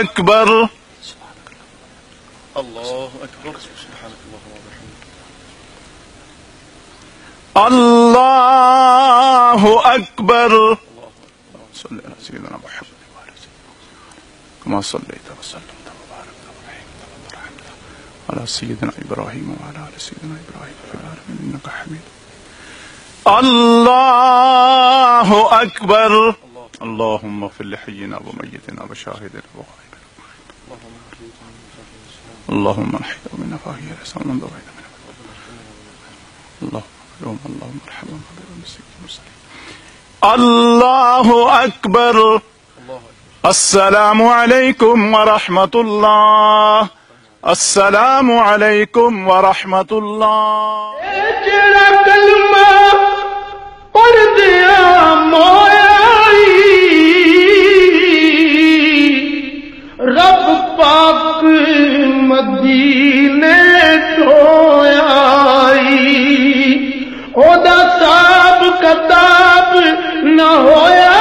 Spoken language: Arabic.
أكبر. الله أكبر. سبحانك اللهم وبحمدك. الله أكبر. صل على سيدنا محمد وعلى سيدنا كما صليت وسلمت وباركت ورحمت وترحمت على سيدنا إبراهيم وعلى آل سيدنا إبراهيم في العالمين. إنك حميد. الله أكبر. اللهم اغفر لحينا وميتنا وشاهدنا وغائبنا اللهم انحينا منا فهي الاسلام من ضوينا منا اللهم اللهم اللهم المرسلين الله أكبر السلام عليكم ورحمة الله السلام عليكم ورحمة الله না হয়